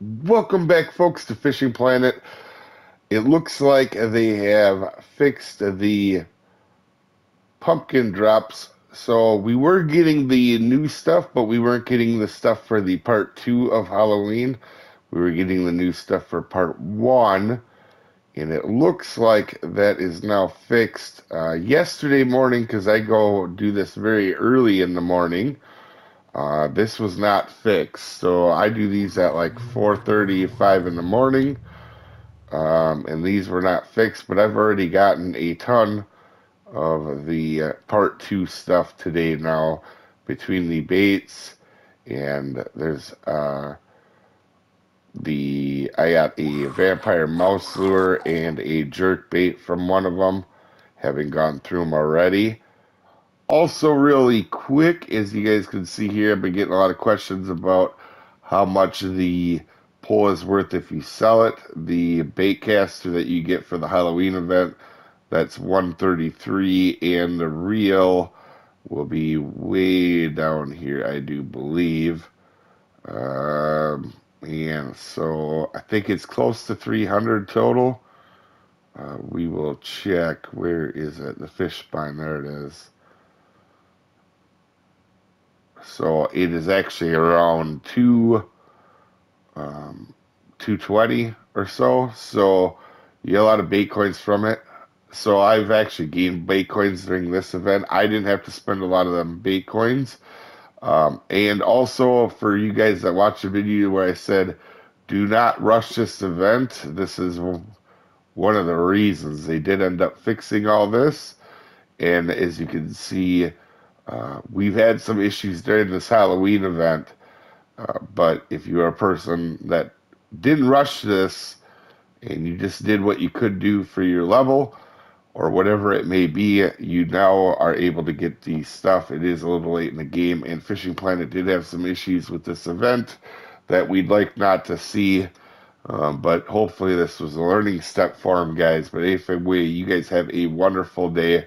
Welcome back, folks, to Fishing Planet. It looks like they have fixed the pumpkin drops. So we were getting the new stuff, but we weren't getting the stuff for the part two of Halloween. We were getting the new stuff for part one. And it looks like that is now fixed. Uh, yesterday morning, because I go do this very early in the morning, uh, this was not fixed, so I do these at like 4:30, 5 in the morning, um, and these were not fixed. But I've already gotten a ton of the uh, part two stuff today now between the baits and there's uh, the I got a vampire mouse lure and a jerk bait from one of them, having gone through them already. Also, really quick, as you guys can see here, I've been getting a lot of questions about how much the pole is worth if you sell it. The bait caster that you get for the Halloween event, that's 133 and the reel will be way down here, I do believe. Um, and so I think it's close to 300 total. Uh, we will check. Where is it? The fish spine. There it is. So it is actually around two, um, 220 or so. So you get a lot of bait coins from it. So I've actually gained bait coins during this event. I didn't have to spend a lot of them bait coins. Um, and also for you guys that watch the video where I said, do not rush this event. This is one of the reasons they did end up fixing all this. And as you can see, uh, we've had some issues during this Halloween event, uh, but if you're a person that didn't rush this and you just did what you could do for your level or whatever it may be, you now are able to get the stuff. It is a little late in the game, and Fishing Planet did have some issues with this event that we'd like not to see. Um, but hopefully, this was a learning step for them, guys. But if anyway, you guys have a wonderful day